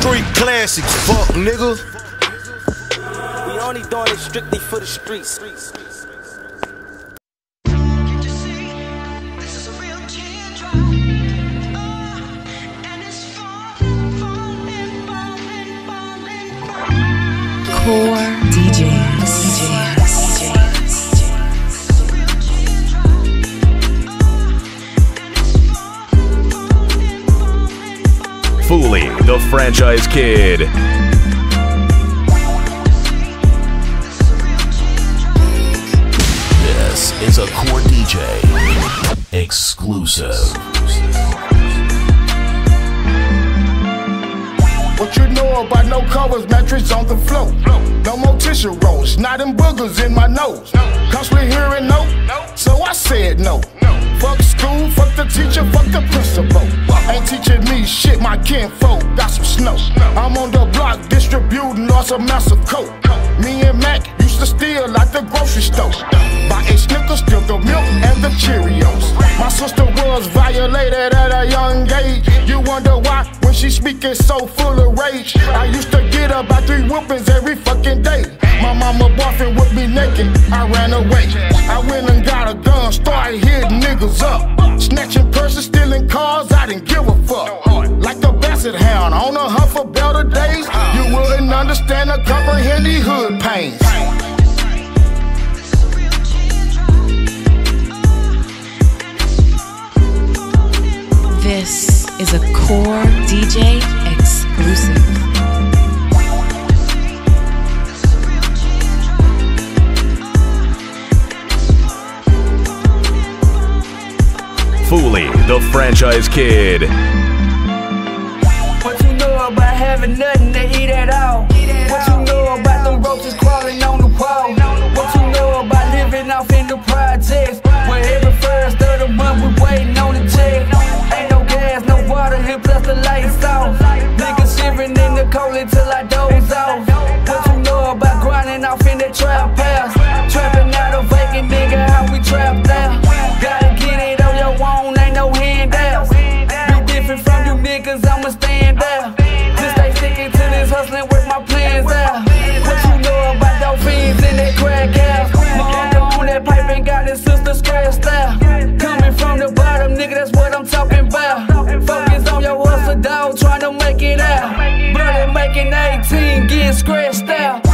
Street classics, fuck nigga. We only doing it strictly for the streets. Core DJs. DJs. Fooling the franchise kid. This is a Core DJ exclusive. What you know about no covers, mattress on the floor. No more tissue rolls, not them boogers in my nose. Constantly hearing no, so I said no. Fuck school, fuck the teacher, fuck the principal. Teaching me shit, my kinfolk got some snow. I'm on the block distributing lots of massive coke. Me and Mac used to steal at the grocery store. Buy a Snickers, steal the milk and the Cheerios. My sister was violated at a young age. You wonder why when she speaking so full of rage. I used to get about three whoopings every fucking day. My mama boyfriend with me naked, I ran away. I went and got a gun, started hitting niggas up. Snatching purses, stealing cars, on a hunt for better days. You wouldn't understand or comprehend the hood pains. This is a Core DJ exclusive. Fooling the franchise kid. Having nothing to eat at all? What you know about them roaches crawling on the wall? What you know about living off in the projects? Where every first of the month we waiting on scratched out. Coming from the bottom, nigga, that's what I'm talking about. Focus on your hustle, dog, trying to make it out. Brother making 18, getting scratched out.